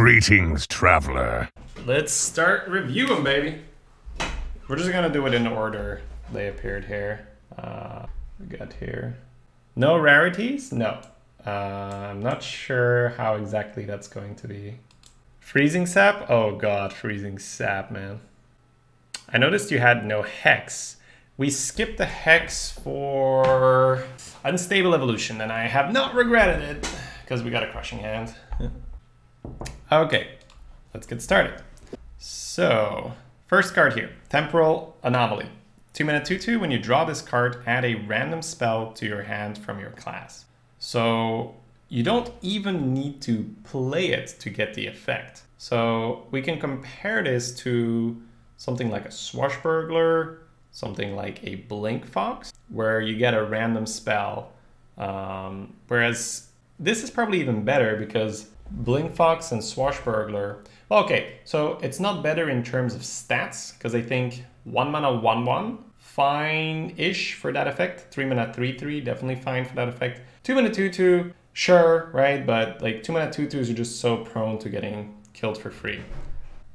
Greetings, traveler. Let's start reviewing, baby. We're just gonna do it in order they appeared here. Uh, we got here. No rarities? No. Uh, I'm not sure how exactly that's going to be. Freezing sap? Oh god, freezing sap, man. I noticed you had no hex. We skipped the hex for unstable evolution, and I have not regretted it because we got a crushing hand. okay, let's get started. So, first card here, Temporal Anomaly. 2 mana 2 2, when you draw this card, add a random spell to your hand from your class. So, you don't even need to play it to get the effect. So, we can compare this to something like a Swashbuckler, something like a Blink Fox, where you get a random spell. Um, whereas this is probably even better because Blink Fox and Swashbuckler. Well, okay, so it's not better in terms of stats because I think one mana one one fine-ish for that effect. Three mana three three definitely fine for that effect. Two mana two two sure right, but like two mana two twos are just so prone to getting killed for free.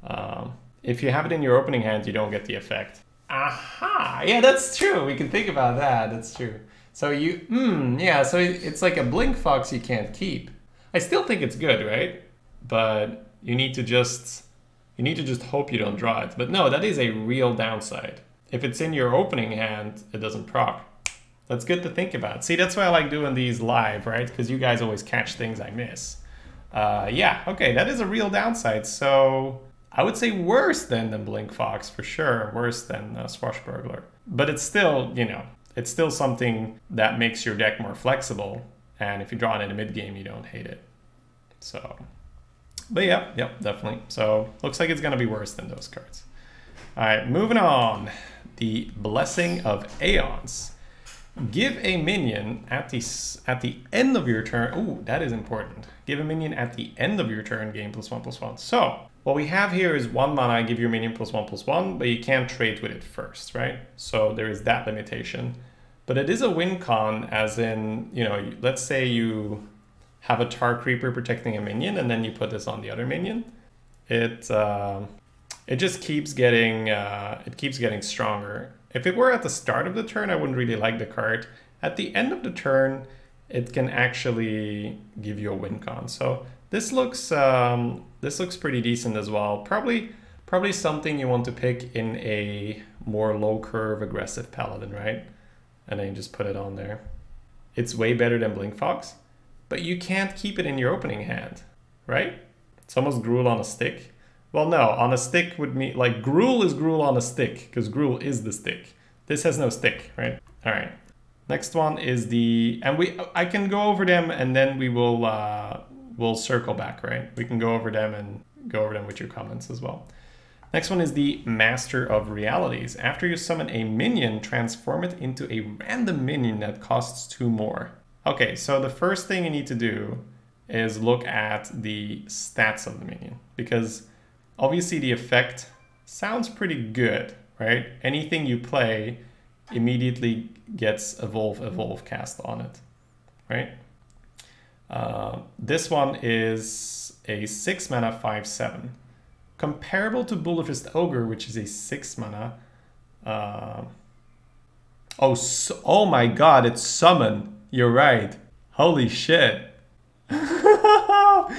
Um, if you have it in your opening hand, you don't get the effect. Aha! Yeah, that's true. We can think about that. That's true. So you, hmm, yeah. So it's like a blink fox you can't keep. I still think it's good, right? But you need to just, you need to just hope you don't draw it. But no, that is a real downside. If it's in your opening hand, it doesn't proc. That's good to think about. See, that's why I like doing these live, right? Because you guys always catch things I miss. Uh, yeah, okay, that is a real downside. So I would say worse than the Blink Fox for sure, worse than uh, Swashbuckler. But it's still, you know, it's still something that makes your deck more flexible. And if you draw it in a mid game, you don't hate it. So, but yeah, yep, definitely. So looks like it's gonna be worse than those cards. All right, moving on. The Blessing of Aeons. Give a minion at the at the end of your turn. Oh, that is important. Give a minion at the end of your turn. Game plus one plus one. So what we have here is one mana, give your minion plus one plus one, but you can't trade with it first, right? So there is that limitation. But it is a win con, as in, you know, let's say you have a Tar Creeper protecting a minion, and then you put this on the other minion. It uh, it just keeps getting uh, it keeps getting stronger. If it were at the start of the turn, I wouldn't really like the card. At the end of the turn, it can actually give you a win con. So this looks um, this looks pretty decent as well. Probably probably something you want to pick in a more low curve aggressive paladin, right? And then you just put it on there. It's way better than Blink Fox, but you can't keep it in your opening hand, right? It's almost Gruul on a stick. Well, no, on a stick would mean like Gruul is Gruul on a stick because Gruul is the stick. This has no stick, right? All right. Next one is the, and we, I can go over them and then we will uh, we'll circle back, right? We can go over them and go over them with your comments as well. Next one is the Master of Realities. After you summon a minion, transform it into a random minion that costs two more. Okay, so the first thing you need to do is look at the stats of the minion because obviously the effect sounds pretty good, right? Anything you play immediately gets evolve evolve cast on it, right? Uh, this one is a 6 mana 5 7. Comparable to Boulderfist Ogre, which is a 6 mana. Uh, oh, so, oh my god, it's Summon. You're right. Holy shit. what?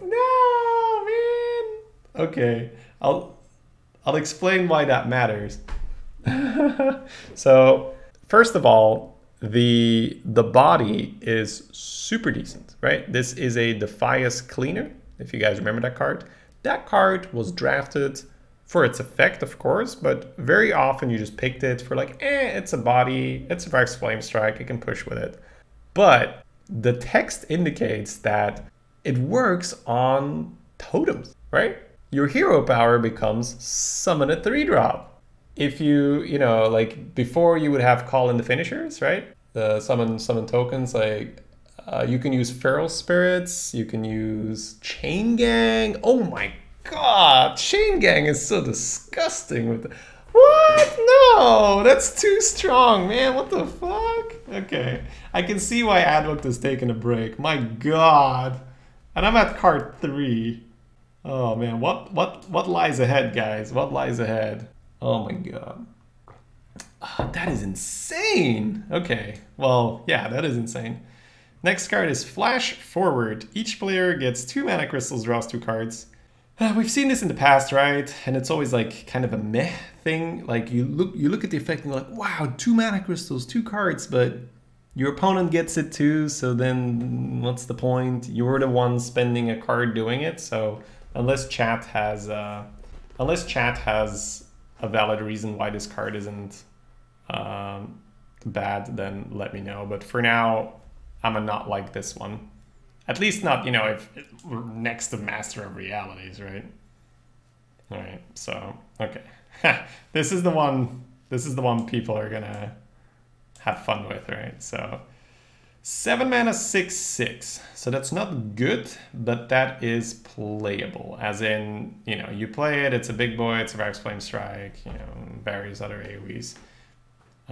No, man. Okay, I'll I'll explain why that matters. so, first of all, the the body is super decent, right? This is a Defias Cleaner, if you guys remember that card. That card was drafted for its effect, of course, but very often you just picked it for like, eh, it's a body, it survives Flame Strike, it can push with it. But the text indicates that it works on totems, right? Your hero power becomes summon a three drop if you you know like before you would have call in the finishers right the summon summon tokens like uh, you can use feral spirits you can use chain gang oh my god chain gang is so disgusting with the, what no that's too strong man what the fuck okay i can see why ADwCTA is taking a break my god And I'm at card three. Oh man, what what what lies ahead, guys? What lies ahead? Oh my god. Oh, that is insane. Okay, well, yeah, that is insane. Next card is Flash Forward. Each player gets two mana crystals, draws two cards. Uh, we've seen this in the past, right? And it's always like kind of a meh thing. Like you look, you look at the effect and you're like, wow, two mana crystals, two cards, but your opponent gets it too. So then, what's the point? You're the one spending a card doing it. So unless chat has, uh, unless chat has a valid reason why this card isn't um, bad, then let me know. But for now, I'm a not like this one. At least not, you know, if next to Master of Realities, right? All right, so, okay. this is the one, this is the one people are gonna have fun with, right? So, seven mana, six, six. So that's not good, but that is playable. As in, you know, you play it, it's a big boy, it's a Rex Flame Strike, you know, various other AoEs.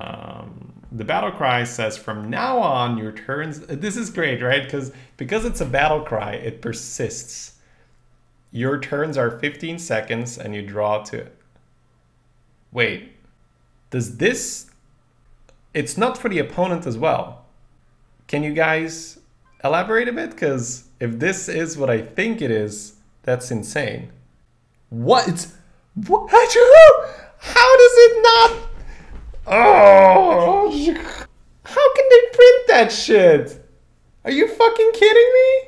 Um, the battle cry says from now on your turns. This is great, right? Because because it's a battle cry, it persists. Your turns are 15 seconds, and you draw to. It. Wait, does this? It's not for the opponent as well. Can you guys elaborate a bit? Because if this is what I think it is, that's insane. What? It's what? How does it not? Oh, how can they print that shit? Are you fucking kidding me?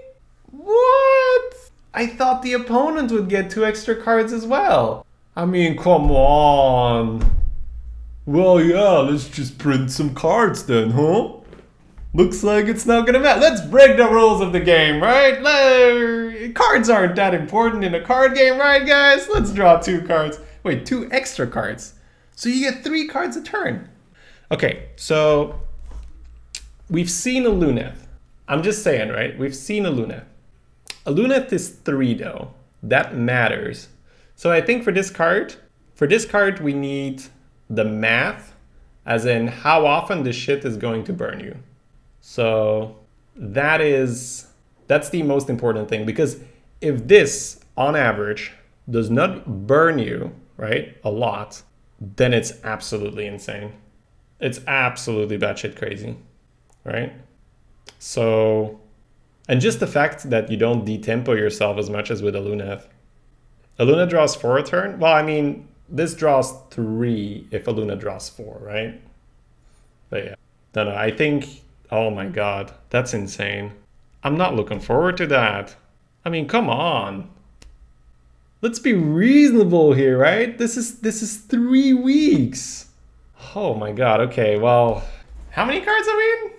What? I thought the opponent would get two extra cards as well. I mean, come on. Well, yeah, let's just print some cards then, huh? Looks like it's not gonna matter. Let's break the rules of the game, right? Cards aren't that important in a card game, right, guys? Let's draw two cards. Wait, two extra cards. So you get three cards a turn. Okay, so we've seen a Luneth. I'm just saying, right? We've seen a Luneth. A Luneth is three though. That matters. So I think for this card, for this card, we need the math, as in how often the shit is going to burn you. So that is, that's the most important thing because if this, on average, does not burn you, right, a lot, then it's absolutely insane. It's absolutely batshit crazy, right? So, and just the fact that you don't detempo yourself as much as with a Luneth. A Luna draws four a turn? Well, I mean, this draws three if a Luna draws four, right? But yeah, no, no, I think, oh my god, that's insane. I'm not looking forward to that. I mean, come on let's be reasonable here, right? This is this is three weeks. Oh my god. Okay, well, how many cards are we in?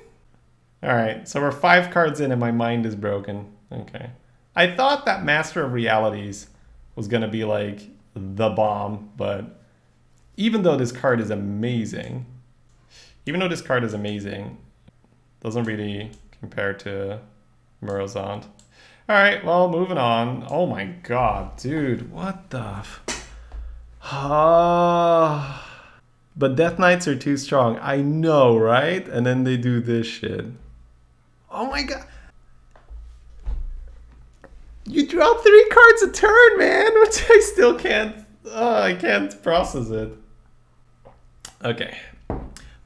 All right, so we're five cards in, and my mind is broken. Okay, I thought that Master of Realities was gonna be like the bomb, but even though this card is amazing, even though this card is amazing, doesn't really compare to Murozond. All right, well, moving on. Oh my god, dude, what the? F- Ah. but Death Knights are too strong. I know, right? And then they do this shit. Oh my god. You draw three cards a turn, man. Which I still can't. Oh, I can't process it. Okay.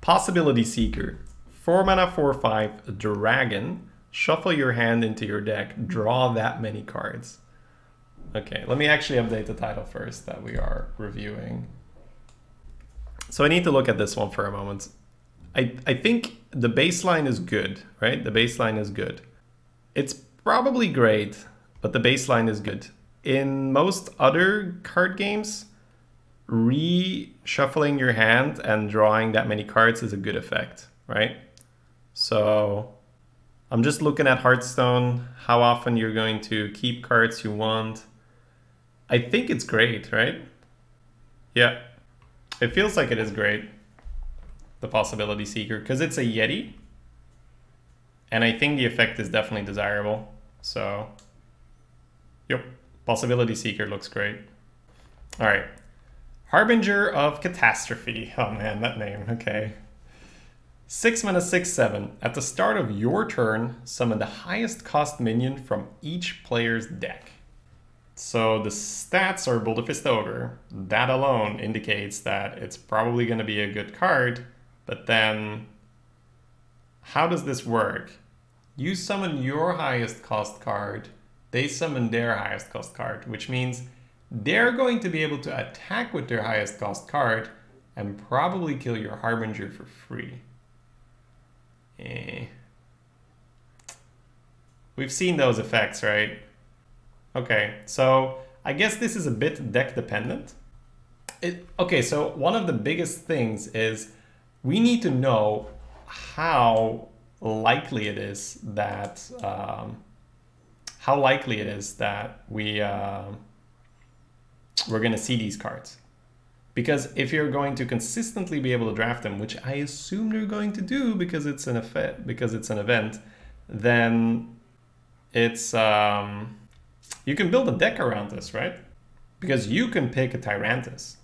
Possibility Seeker. Four mana, four five, dragon shuffle your hand into your deck, draw that many cards. Okay, let me actually update the title first that we are reviewing. So I need to look at this one for a moment. I, I think the baseline is good, right? The baseline is good. It's probably great, but the baseline is good. In most other card games, reshuffling your hand and drawing that many cards is a good effect, right? So I'm just looking at Hearthstone, how often you're going to keep cards you want. I think it's great, right? Yeah, it feels like it is great, the Possibility Seeker, because it's a Yeti. And I think the effect is definitely desirable. So, yep, Possibility Seeker looks great. All right, Harbinger of Catastrophe. Oh man, that name, okay. 6 mana 6 7. At the start of your turn, summon the highest cost minion from each player's deck. So the stats are Boulderfist Ogre. That alone indicates that it's probably going to be a good card, but then how does this work? You summon your highest cost card, they summon their highest cost card, which means they're going to be able to attack with their highest cost card and probably kill your Harbinger for free. Eh. We've seen those effects, right? Okay, so I guess this is a bit deck dependent. It, okay, so one of the biggest things is we need to know how likely it is that um, how likely it is that we uh, we're going to see these cards. Because if you're going to consistently be able to draft them, which I assume you're going to do because it's an effect, because it's an event, then it's um, you can build a deck around this, right? Because you can pick a Tyrantus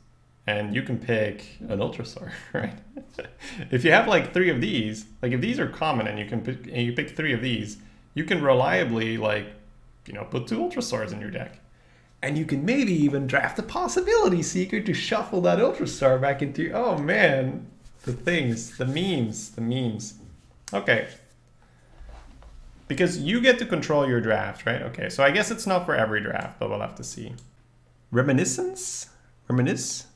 and you can pick an Ultrasaur, right? if you have like three of these, like if these are common and you can pick, and you pick three of these, you can reliably like, you know, put two Ultrasaurs in your deck. And you can maybe even draft a possibility seeker to shuffle that Ultrasaur back into. Oh man, the things, the memes, the memes. Okay. Because you get to control your draft, right? Okay, so I guess it's not for every draft, but we'll have to see. Reminiscence? Reminisce?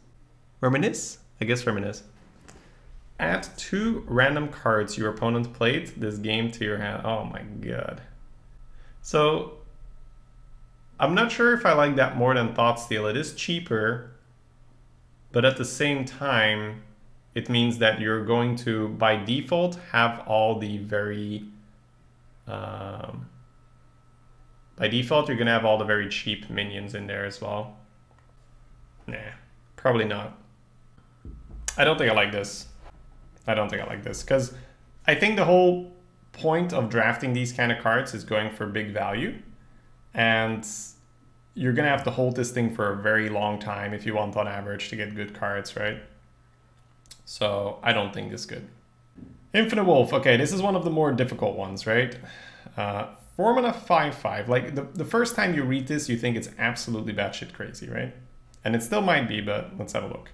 Reminisce? I guess reminisce. Add two random cards your opponent played this game to your hand. Oh my god. So I'm not sure if I like that more than Thought Steal. It is cheaper, but at the same time, it means that you're going to, by default, have all the very... Um, by default, you're going to have all the very cheap minions in there as well. Nah, probably not. I don't think I like this. I don't think I like this, because I think the whole point of drafting these kind of cards is going for big value and you're gonna have to hold this thing for a very long time if you want on average to get good cards, right? So I don't think this good. Infinite Wolf, okay, this is one of the more difficult ones, right? Uh, four mana, five, five. Like the, the first time you read this, you think it's absolutely batshit crazy, right? And it still might be, but let's have a look.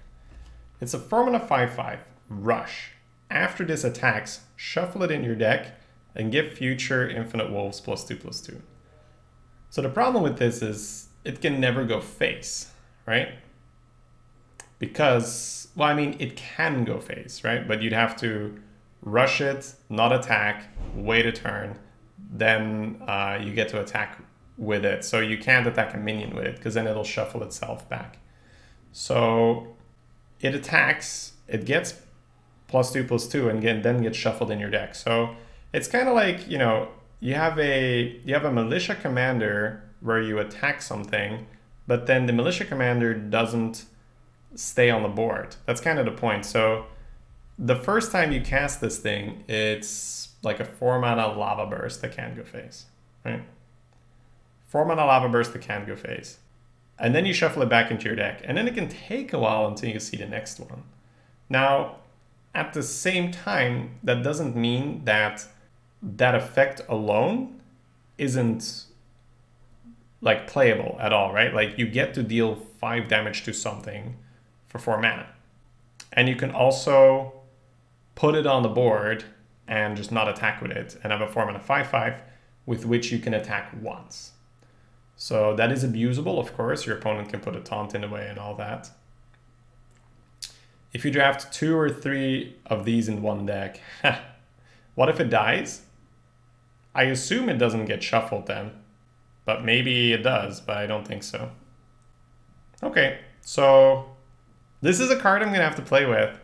It's a four mana, five, five, rush. After this attacks, shuffle it in your deck and give future Infinite Wolves plus two, plus two. So the problem with this is it can never go face, right? Because, well, I mean, it can go face, right? But you'd have to rush it, not attack, wait a turn, then uh, you get to attack with it. So you can't attack a minion with it because then it'll shuffle itself back. So it attacks, it gets plus two, plus two, and then gets shuffled in your deck. So it's kind of like, you know, you have a you have a militia commander where you attack something, but then the militia commander doesn't stay on the board. That's kind of the point. So the first time you cast this thing, it's like a four mana lava burst that can't go face, right? Four mana lava burst that can't go face. And then you shuffle it back into your deck. And then it can take a while until you see the next one. Now, at the same time, that doesn't mean that that effect alone isn't like playable at all, right? Like you get to deal five damage to something for four mana. And you can also put it on the board and just not attack with it and have a four mana five five with which you can attack once. So that is abusable, of course. Your opponent can put a taunt in the way and all that. If you draft two or three of these in one deck, what if it dies? I assume it doesn't get shuffled then, but maybe it does, but I don't think so. Okay, so this is a card I'm gonna have to play with.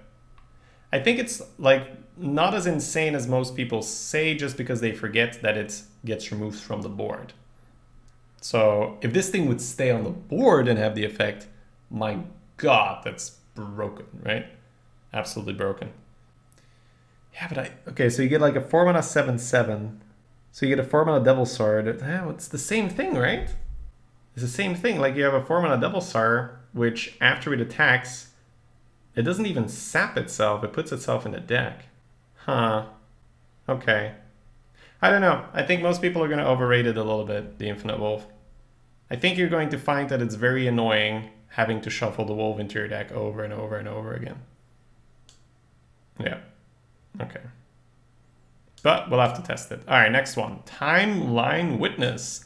I think it's like not as insane as most people say just because they forget that it gets removed from the board. So if this thing would stay on the board and have the effect, my god, that's broken, right? Absolutely broken. Yeah, but I okay, so you get like a four mana seven seven so you get a four mana Devilsaur. Oh, eh, it's the same thing, right? It's the same thing. Like you have a four mana Devilsaur, which after it attacks, it doesn't even sap itself. It puts itself in the deck. Huh. Okay. I don't know. I think most people are going to overrate it a little bit, the Infinite Wolf. I think you're going to find that it's very annoying having to shuffle the wolf into your deck over and over and over again. Yeah. Okay. But we'll have to test it. All right, next one. Timeline Witness.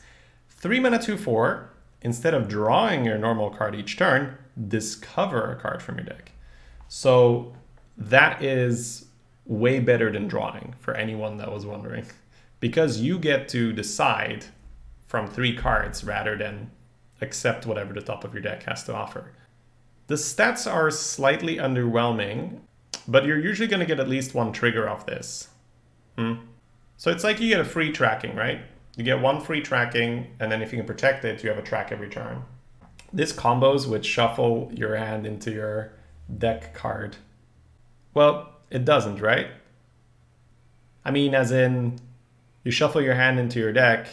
3 mana 2 4. Instead of drawing your normal card each turn, discover a card from your deck. So that is way better than drawing for anyone that was wondering. Because you get to decide from three cards rather than accept whatever the top of your deck has to offer. The stats are slightly underwhelming, but you're usually going to get at least one trigger off this. Hmm. So it's like you get a free tracking, right? You get one free tracking, and then if you can protect it, you have a track every turn. This combos with shuffle your hand into your deck card. Well, it doesn't, right? I mean, as in, you shuffle your hand into your deck,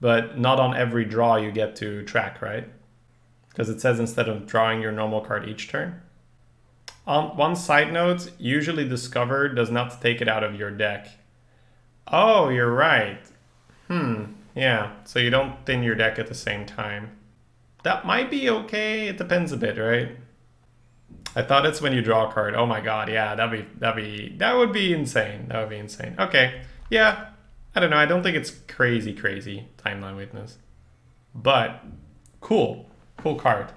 but not on every draw you get to track, right? Because it says instead of drawing your normal card each turn. Um, one side note, usually Discover does not take it out of your deck. Oh, you're right. Hmm, yeah, so you don't thin your deck at the same time. That might be okay, it depends a bit, right? I thought it's when you draw a card. Oh my god, yeah, that'd be that'd be that would be insane. That would be insane. Okay. Yeah. I don't know. I don't think it's crazy, crazy timeline witness. But cool. Cool card.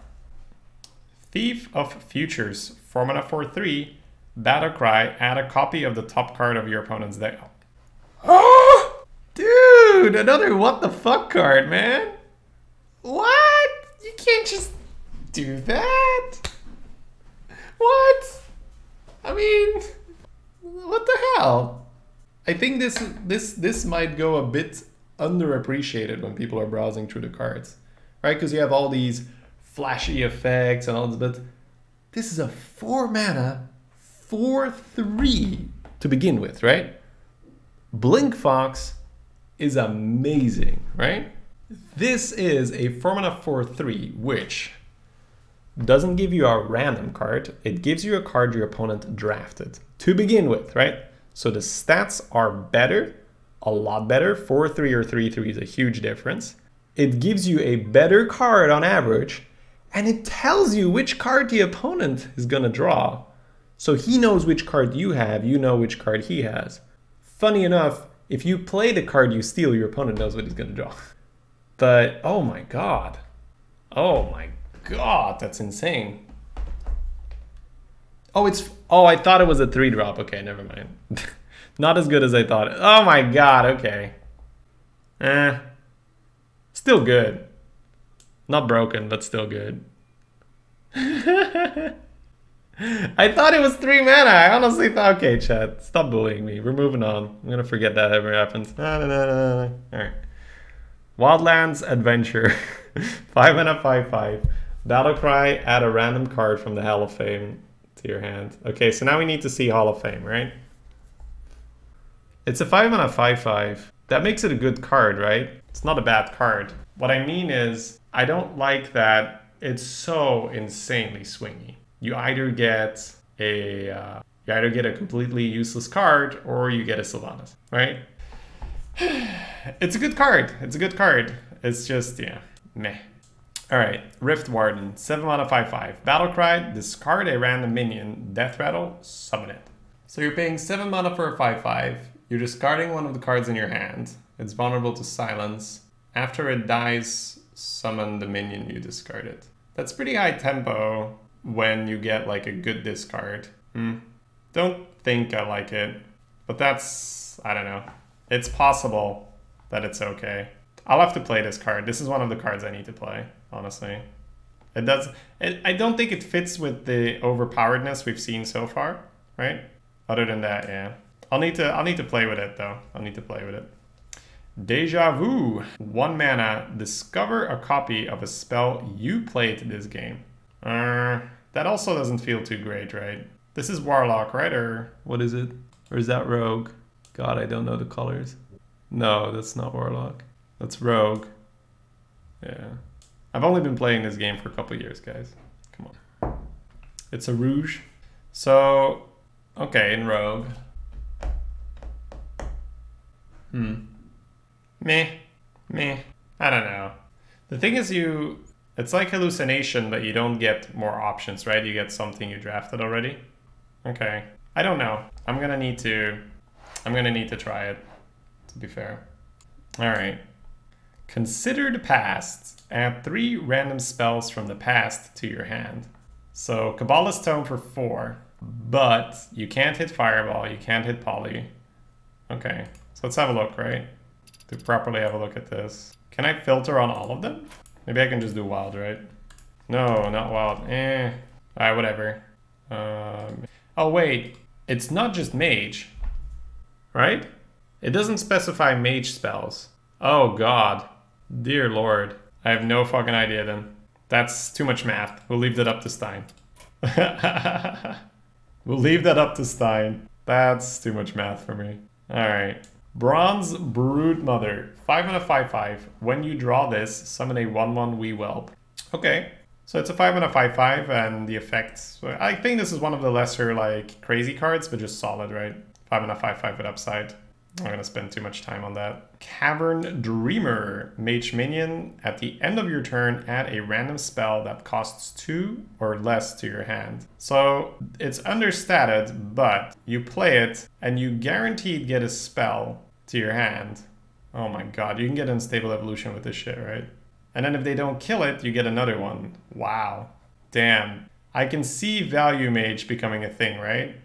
Thief of Futures, 4 mana 4 3. Battle Cry, add a copy of the top card of your opponent's deck. Oh! Dude, another what the fuck card, man. What? You can't just do that. What? I mean, what the hell? I think this this this might go a bit underappreciated when people are browsing through the cards, right? Because you have all these flashy effects and all this, but this is a four mana, four three to begin with, right? Blink Fox is amazing, right? This is a four mana four three, which doesn't give you a random card, it gives you a card your opponent drafted to begin with, right? So the stats are better, a lot better. 4 3 or 3 3 is a huge difference. It gives you a better card on average, and it tells you which card the opponent is going to draw. So he knows which card you have, you know which card he has. Funny enough, if you play the card you steal, your opponent knows what he's going to draw. But oh my god. Oh my god, that's insane. Oh, it's oh, I thought it was a three drop. Okay, never mind. Not as good as I thought. Oh my god. Okay. Eh. Still good. Not broken, but still good. I thought it was three mana. I honestly thought, okay, chat, stop bullying me. We're moving on. I'm gonna forget that ever happens. Nah, nah, nah, All right. Wildlands Adventurer. five mana, five, five. Battle Cry, add a random card from the Hall of Fame to your hand. Okay, so now we need to see Hall of Fame, right? It's a 5 mana 5 5. That makes it a good card, right? It's not a bad card. What I mean is, I don't like that it's so insanely swingy. You either get a uh, you either get a completely useless card or you get a Sylvanas, right? it's a good card. It's a good card. It's just yeah, meh. All right, Rift Warden, 7 mana 5 5. Battle Cry, discard a random minion, Death Rattle, summon it. So you're paying 7 mana for a 5 5. You're discarding one of the cards in your hand. It's vulnerable to silence. After it dies, summon the minion you discarded. That's pretty high tempo when you get like a good discard. Hmm. Don't think I like it, but that's, I don't know. It's possible that it's okay. I'll have to play this card. This is one of the cards I need to play, honestly. It does. It, I don't think it fits with the overpoweredness we've seen so far, right? Other than that, yeah. I'll need to. I'll need to play with it though. I'll need to play with it. Deja Vu. One mana. Discover a copy of a spell you played this game. Uh, that also doesn't feel too great, right? This is Warlock, right? Or what is it? Or is that Rogue? God, I don't know the colors. No, that's not Warlock. That's Rogue. Yeah. I've only been playing this game for a couple years, guys. Come on. It's a Rouge. So, okay, in Rogue. Hmm. Meh. Meh. I don't know. The thing is you it's like hallucination, but you don't get more options, right? You get something you drafted already. Okay. I don't know. I'm gonna need to I'm gonna need to try it, to be fair. Alright. Consider the past. Add three random spells from the past to your hand. So Cabalist's Tome for four, but you can't hit Fireball, you can't hit Poly. Okay, so let's have a look, right? To properly have a look at this. Can I filter on all of them? Maybe I can just do Wild, right? No, not Wild. Eh. Alright, whatever. Um, oh wait, it's not just Mage, right? It doesn't specify Mage spells. Oh god. Dear lord. I have no fucking idea then. That's too much math. We'll leave that up to Stein. we'll leave that up to Stein. That's too much math for me. Alright. Bronze Brood Mother. 5 and a 5 5. When you draw this, summon a 1 1 Wee Whelp. Okay. So it's a 5 and a 5 5, and the effects. I think this is one of the lesser, like, crazy cards, but just solid, right? 5 and a 5 5 with upside. I'm gonna spend too much time on that. Cavern Dreamer, Mage Minion. At the end of your turn, add a random spell that costs two or less to your hand. So it's understated, but you play it and you guaranteed get a spell to your hand. Oh my god, you can get Unstable Evolution with this shit, right? And then if they don't kill it, you get another one. Wow. Damn. I can see Value Mage becoming a thing, right?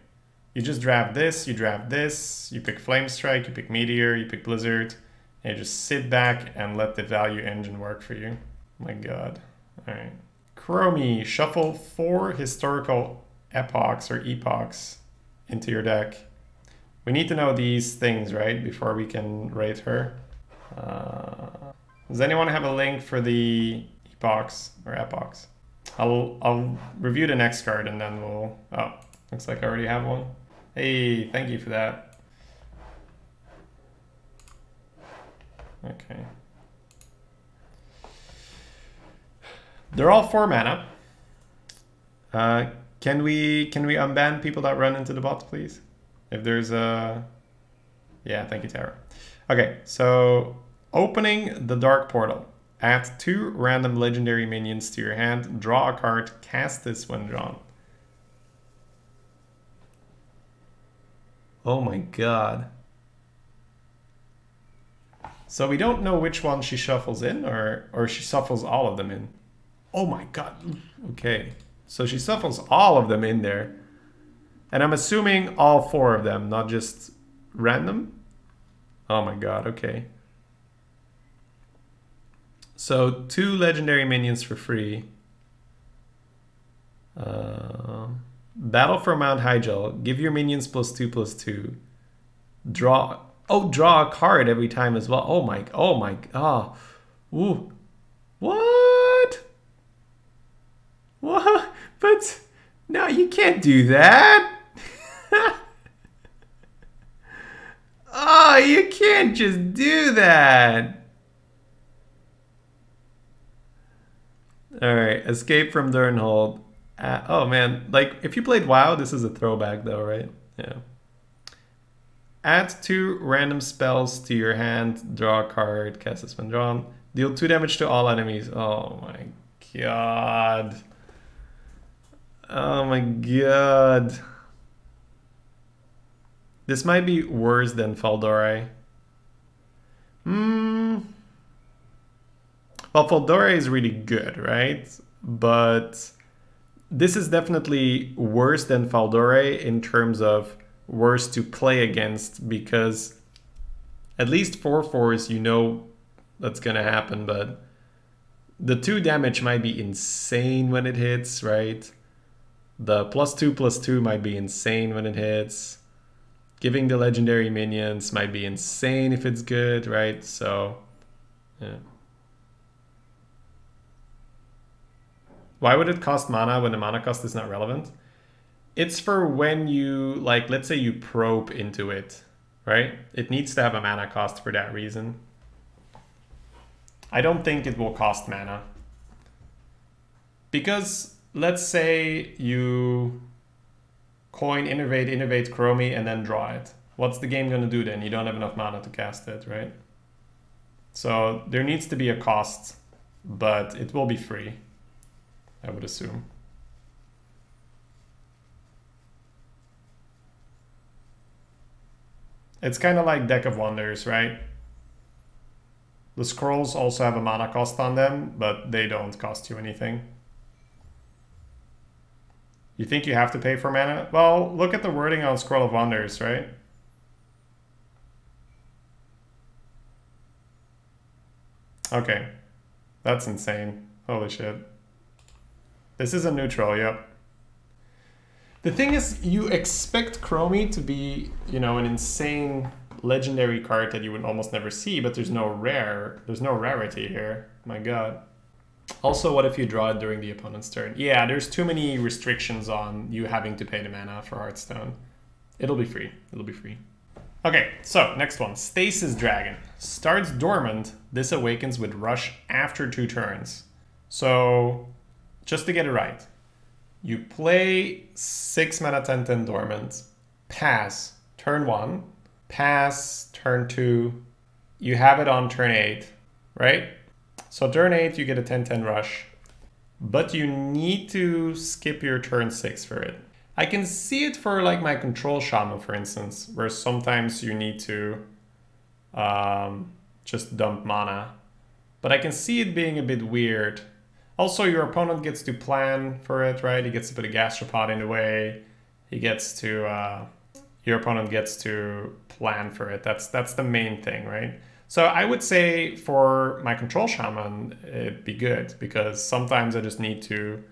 You just draft this, you draft this, you pick Flame Strike, you pick Meteor, you pick Blizzard, and you just sit back and let the value engine work for you. My god. Alright. Chromie, shuffle four historical epochs or epochs into your deck. We need to know these things, right, before we can rate her. Uh, does anyone have a link for the epochs or epochs? I'll, I'll review the next card and then we'll... Oh, looks like I already have one. Hey, thank you for that. Okay. They're all four mana. Uh, can we can we unban people that run into the bot, please? If there's a... Yeah, thank you, Tara. Okay, so opening the Dark Portal. Add two random legendary minions to your hand, draw a card, cast this when drawn. Oh my god. So we don't know which one she shuffles in or, or she shuffles all of them in. Oh my god. Okay. So she shuffles all of them in there. And I'm assuming all four of them, not just random. Oh my god, okay. So two legendary minions for free. Uh, Battle for Mount Hyjal. Give your minions plus two plus two. Draw. Oh, draw a card every time as well. Oh my. Oh my. Oh. Ooh. What? What? But no, you can't do that. Oh, you can't just do that. All right, escape from Durnholde. Uh, oh man, like if you played WoW, this is a throwback though, right? Yeah. Add two random spells to your hand, draw a card, cast this when drawn. Deal two damage to all enemies. Oh my god. Oh my god. This might be worse than Fal'dorei. Hmm. Well, Fal'dorei is really good, right? But this is definitely worse than Fal'dorei in terms of worse to play against because at least 4 4s you know that's going to happen, but the 2 damage might be insane when it hits, right? The plus 2 plus 2 might be insane when it hits. Giving the legendary minions might be insane if it's good, right? So, yeah. Why would it cost mana when the mana cost is not relevant? It's for when you, like, let's say you probe into it, right? It needs to have a mana cost for that reason. I don't think it will cost mana. Because let's say you coin, innervate, innervate Chromie, and then draw it. what's the game gonna do then? You don't have enough mana to cast it, right? So there needs to be a cost, but it will be free, I would assume. It's kind of like Deck of Wonders, right? The scrolls also have a mana cost on them, but they don't cost you anything. You think you have to pay for mana? Well, look at the wording on Scroll of Wonders, right? Okay. That's insane. Holy shit. This is a neutral, yep. The thing is, you expect Chromie to be, you know, an insane legendary card that you would almost never see, but there's no rare, there's no rarity here. My god. Also, what if you draw it during the opponent's turn? Yeah, there's too many restrictions on you having to pay the mana for Hearthstone. It'll be free. It'll be free. Okay, so next one. Stasis Dragon. Starts dormant. This awakens with Rush after two turns. So, just to get it right, you play 6 mana 10 10 dormant, pass turn 1, pass turn 2, you have it on turn 8, right? So turn 8 you get a 10 10 rush, but you need to skip your turn 6 for it. I can see it for like my control shaman, for instance, where sometimes you need to um, just dump mana. But I can see it being a bit weird also, your opponent gets to plan for it, right? He gets to put a gastropod in the way. He gets to, uh, your opponent gets to plan for it. That's that's the main thing, right? So I would say for my control shaman, it'd be good because sometimes I just need to,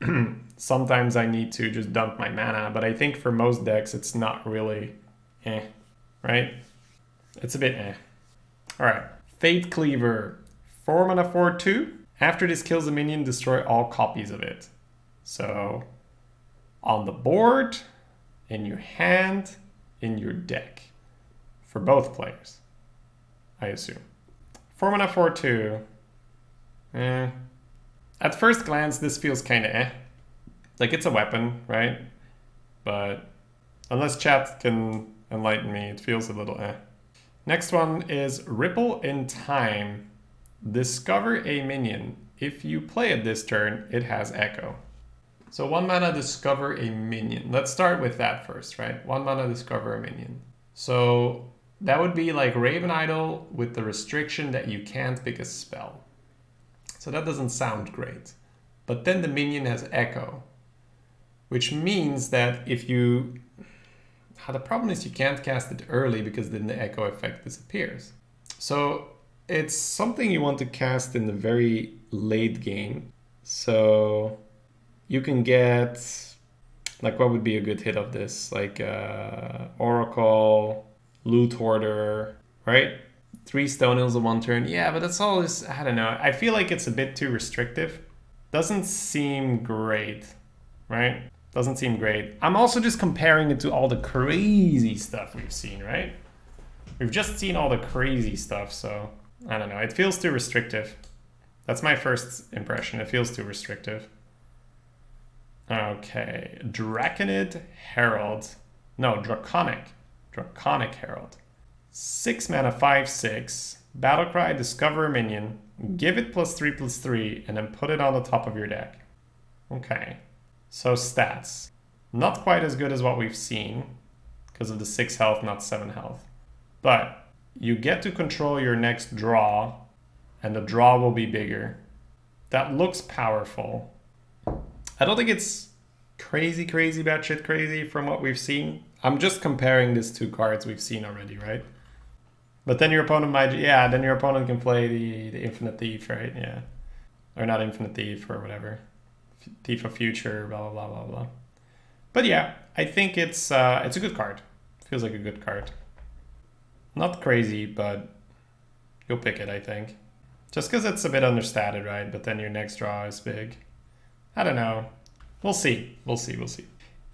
sometimes I need to just dump my mana. But I think for most decks, it's not really, eh, right? It's a bit eh. All right, Fate Cleaver, four mana, four two. After this kills a minion, destroy all copies of it. So on the board, in your hand, in your deck. For both players, I assume. 4 mana 4 2. Eh. At first glance, this feels kind of eh. Like it's a weapon, right? But unless chat can enlighten me, it feels a little eh. Next one is Ripple in Time. Discover a minion. If you play it this turn, it has Echo. So one mana discover a minion. Let's start with that first, right? One mana discover a minion. So that would be like Raven Idol with the restriction that you can't pick a spell. So that doesn't sound great. But then the minion has Echo, which means that if you... The problem is you can't cast it early because then the Echo effect disappears. So it's something you want to cast in the very late game. So you can get like what would be a good hit of this? Like uh, Oracle, Loot Hoarder, right? Three Stone Hills in one turn. Yeah, but that's all this I don't know. I feel like it's a bit too restrictive. Doesn't seem great, right? Doesn't seem great. I'm also just comparing it to all the crazy stuff we've seen, right? We've just seen all the crazy stuff, so I don't know. It feels too restrictive. That's my first impression. It feels too restrictive. Okay. Draconid Herald. No, Draconic. Draconic Herald. 6 mana, 5 6. Battlecry, discover a minion. Give it plus 3 plus 3, and then put it on the top of your deck. Okay. So stats. Not quite as good as what we've seen, because of the 6 health, not 7 health. But you get to control your next draw, and the draw will be bigger. That looks powerful. I don't think it's crazy, crazy, batshit crazy from what we've seen. I'm just comparing these two cards we've seen already, right? But then your opponent might, yeah, then your opponent can play the, the Infinite Thief, right? Yeah. Or not Infinite Thief or whatever. Thief of Future, blah, blah, blah, blah, blah. But yeah, I think it's uh, it's a good card. Feels like a good card. Not crazy, but you'll pick it, I think. Just because it's a bit understated, right? But then your next draw is big. I don't know. We'll see. We'll see. We'll see.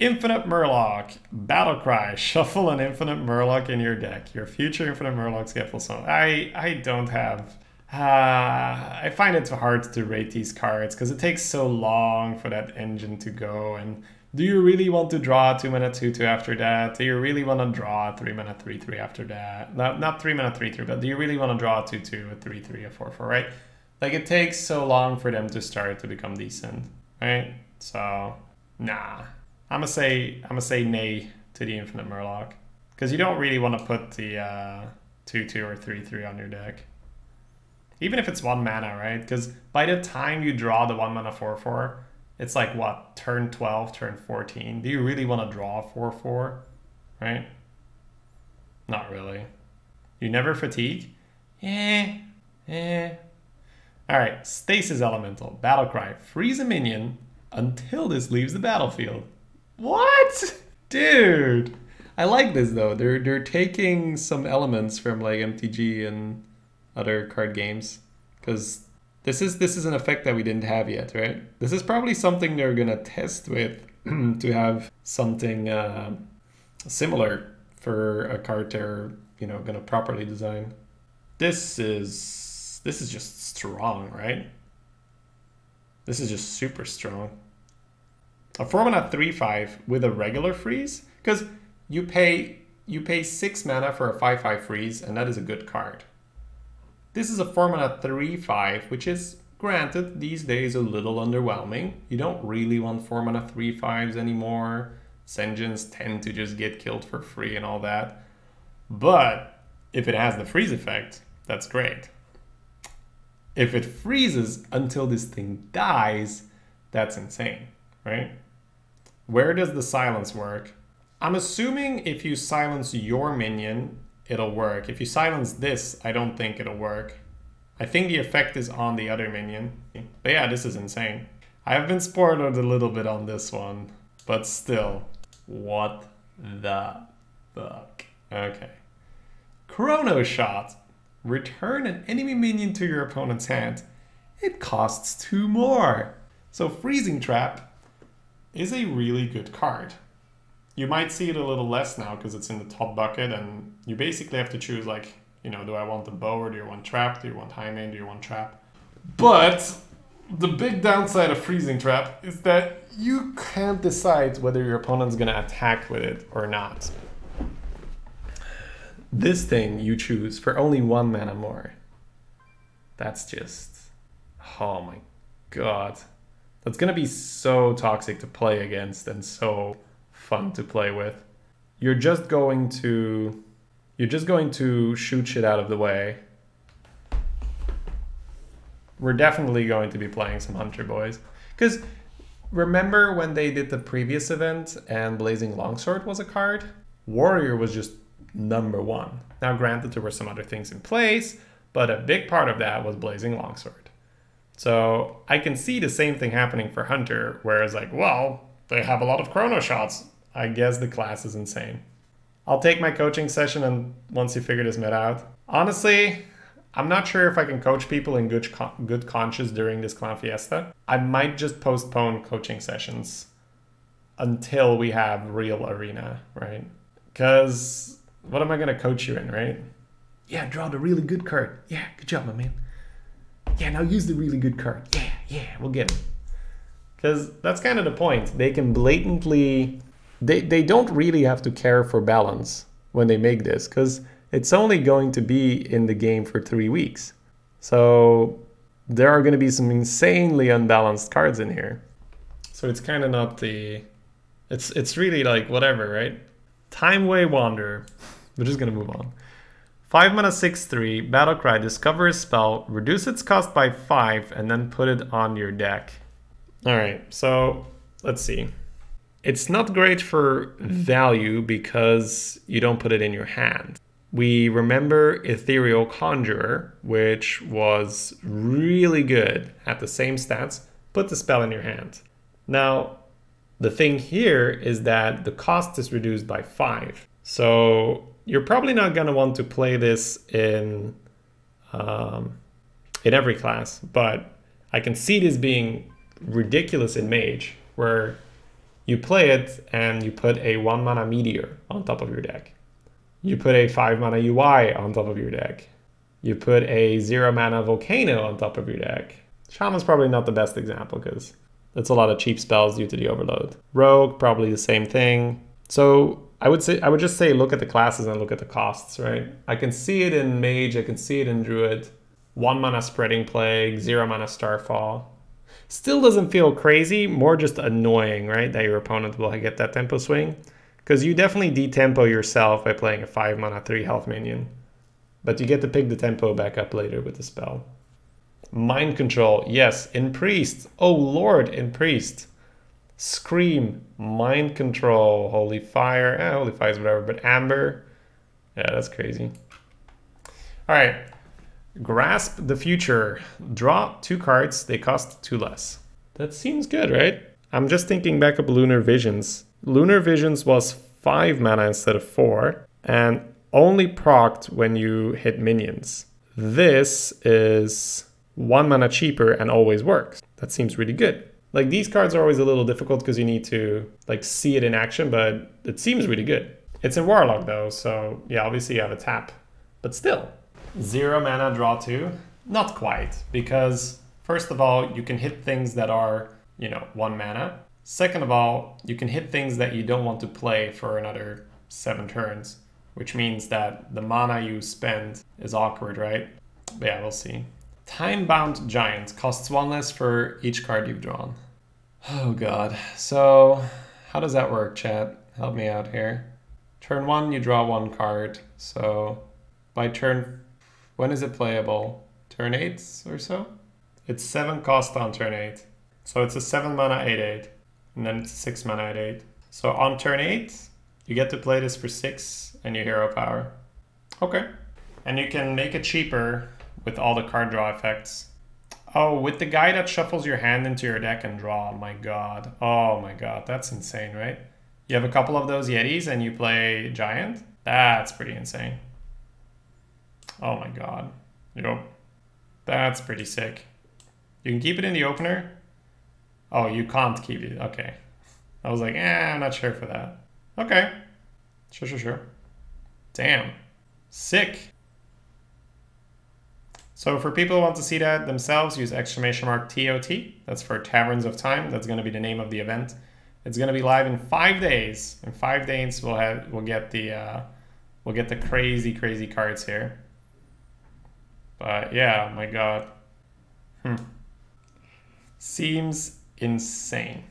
Infinite Murloc, Battle Cry, shuffle an Infinite Murloc in your deck. Your future Infinite Murlocs get full. I, I don't have... Uh, I find it hard to rate these cards because it takes so long for that engine to go and Do you really want to draw a 2 mana 2 2 after that? Do you really want to draw a 3 mana 3 3 after that? Not, not 3 mana 3 3, but do you really want to draw a 2 2, a 3 3, a 4 4, right? Like it takes so long for them to start to become decent, right? So, nah. I'm gonna say, I'm gonna say nay to the Infinite Murloc. Because you don't really want to put the uh, 2 2 or 3 3 on your deck. Even if it's 1 mana, right? Because by the time you draw the 1 mana 4 4, it's like what turn 12 turn 14 do you really want to draw 4 4 right not really you never fatigue eh eh all right stasis elemental battle cry freeze a minion until this leaves the battlefield what dude i like this though they're they're taking some elements from like mtg and other card games because this is this is an effect that we didn't have yet, right? This is probably something they're gonna test with to have something uh, similar for a card they're you know gonna properly design. This is this is just strong, right? This is just super strong. A four mana three five with a regular freeze because you pay you pay six mana for a five five freeze and that is a good card. This is a 4 mana 3-5, which is, granted, these days a little underwhelming. You don't really want 4 mana 3-5s anymore. Sen'jins tend to just get killed for free and all that. But if it has the freeze effect, that's great. If it freezes until this thing dies, that's insane, right? Where does the silence work? I'm assuming if you silence your minion it'll work. If you silence this, I don't think it'll work. I think the effect is on the other minion. But yeah, this is insane. I have been spoiled a little bit on this one, but still, what the fuck? Okay. Chrono Shot. Return an enemy minion to your opponent's hand. It costs two more. So Freezing Trap is a really good card. You might see it a little less now because it's in the top bucket and you basically have to choose like, you know, do I want the bow or do you want trap? Do you want Highmane? Do you want trap? But the big downside of freezing trap is that you can't decide whether your opponent's gonna attack with it or not. This thing you choose for only one mana more. That's just, oh my god. That's gonna be so toxic to play against and so fun to play with. You're just going to you're just going to shoot shit out of the way. We're definitely going to be playing some Hunter Boys. Because remember when they did the previous event and Blazing Longsword was a card? Warrior was just number one. Now, granted, there were some other things in place, but a big part of that was Blazing Longsword. So I can see the same thing happening for Hunter, where it's like, well, they have a lot of chrono shots. I guess the class is insane. I'll take my coaching session and once you figure this meta out. Honestly, I'm not sure if I can coach people in good good conscience during this clan fiesta. I might just postpone coaching sessions until we have real arena, right? Because what am I gonna coach you in, right? Yeah, draw the really good card. Yeah, good job, my man. Yeah, now use the really good card. Yeah, yeah, we'll get him. Because that's kind of the point. They can blatantly they, they don't really have to care for balance when they make this because it's only going to be in the game for three weeks. So there are going to be some insanely unbalanced cards in here. So it's kind of not the, it's it's really like whatever, right? Timeway Wanderer. We're just gonna move on. Five mana, six three. Battle Cry. Discover a spell. Reduce its cost by five, and then put it on your deck. All right. So let's see. It's not great for value because you don't put it in your hand. We remember Ethereal Conjurer, which was really good at the same stats. Put the spell in your hand. Now, the thing here is that the cost is reduced by five. So you're probably not going to want to play this in um, in every class, but I can see this being ridiculous in Mage, where you play it and you put a 1 mana Meteor on top of your deck. You put a 5 mana UI on top of your deck. You put a 0 mana Volcano on top of your deck. Shaman's probably not the best example because That's a lot of cheap spells due to the overload. Rogue, probably the same thing. So I would say I would just say look at the classes and look at the costs, right? I can see it in Mage, I can see it in Druid. One mana Spreading Plague, zero mana Starfall. Still doesn't feel crazy, more just annoying, right? That your opponent will get that tempo swing. Because you definitely detempo yourself by playing a 5 mana 3 health minion. But you get to pick the tempo back up later with the spell. Mind Control, yes, in Priest. Oh lord, in Priest. Scream, Mind Control, Holy Fire, eh, Holy Fire is whatever, but Amber, yeah, that's crazy. All right, Grasp the Future. Draw two cards, they cost two less. That seems good, right? I'm just thinking back up Lunar Visions. Lunar Visions was five mana instead of four, and only procced when you hit minions. This is one mana cheaper and always works. That seems really good. Like these cards are always a little difficult because you need to like see it in action, but it seems really good. It's in Warlock though, so yeah, obviously you have a tap, but still. Zero mana draw two? Not quite, because first of all, you can hit things that are, you know, one mana. Second of all, you can hit things that you don't want to play for another seven turns, which means that the mana you spend is awkward, right? But yeah, we'll see. Time-bound Giant costs one less for each card you've drawn. Oh god. So, how does that work, chat? Help me out here. Turn one, you draw one card. So, by turn... When is it playable? Turn 8 or so? It's 7 cost on turn 8. So it's a 7 mana 8-8. And then it's 6 mana 8-8. So on turn 8, you get to play this for 6 and your hero power. Okay. And you can make it cheaper with all the card draw effects. Oh, with the guy that shuffles your hand into your deck and draw. My god. Oh my god, that's insane, right? You have a couple of those Yetis and you play Giant? That's pretty insane. Oh my god. Yep. That's pretty sick. You can keep it in the opener. Oh, you can't keep it. Okay. I was like, eh, I'm not sure for that. Okay. Sure, sure, sure. Damn. Sick. So for people who want to see that themselves, use exclamation mark TOT. That's for Taverns of Time. That's going to be the name of the event. It's going to be live in five days. In five days, we'll have we'll get the uh, we'll get the crazy crazy cards here. But yeah, my God, hmm. seems insane.